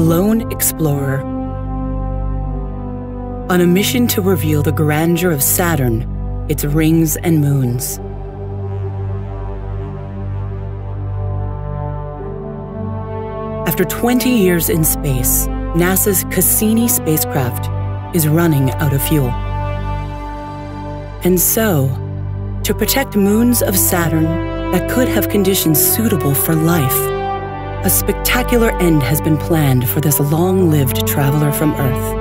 lone explorer. On a mission to reveal the grandeur of Saturn, its rings and moons. After 20 years in space, NASA's Cassini spacecraft is running out of fuel. And so, to protect moons of Saturn that could have conditions suitable for life, a spectacular end has been planned for this long lived traveler from Earth.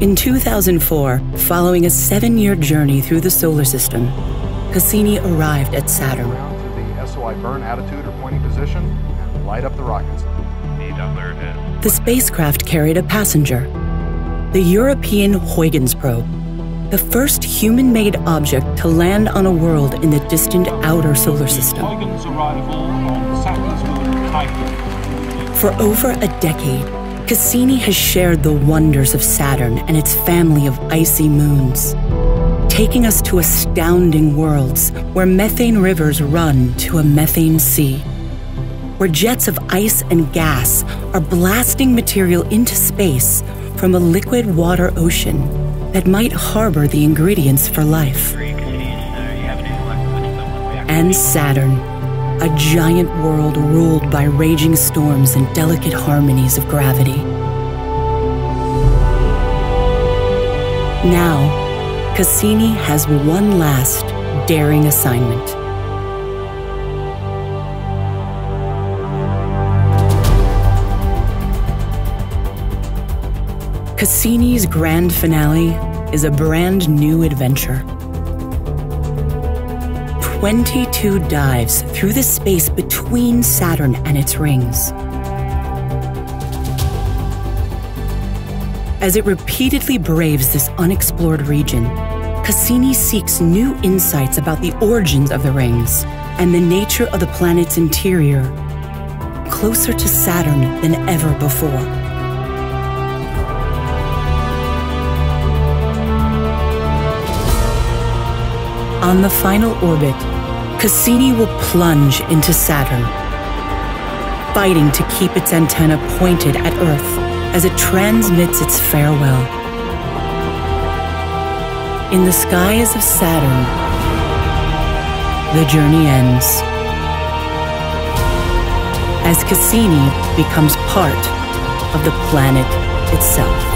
In 2004, following a seven year journey through the solar system, Cassini arrived at Saturn. To the SOI burn attitude or pointing position and light up the rockets. The spacecraft carried a passenger, the European Huygens probe, the first human made object to land on a world in the distant outer solar system. Huygens arrival on Saturn's moon Titan. For over a decade, Cassini has shared the wonders of Saturn and its family of icy moons, taking us to astounding worlds where methane rivers run to a methane sea, where jets of ice and gas are blasting material into space from a liquid water ocean that might harbor the ingredients for life. And Saturn a giant world ruled by raging storms and delicate harmonies of gravity. Now, Cassini has one last daring assignment. Cassini's grand finale is a brand new adventure. 22 dives through the space between Saturn and its rings. As it repeatedly braves this unexplored region, Cassini seeks new insights about the origins of the rings and the nature of the planet's interior, closer to Saturn than ever before. On the final orbit, Cassini will plunge into Saturn, fighting to keep its antenna pointed at Earth as it transmits its farewell. In the skies of Saturn, the journey ends. As Cassini becomes part of the planet itself.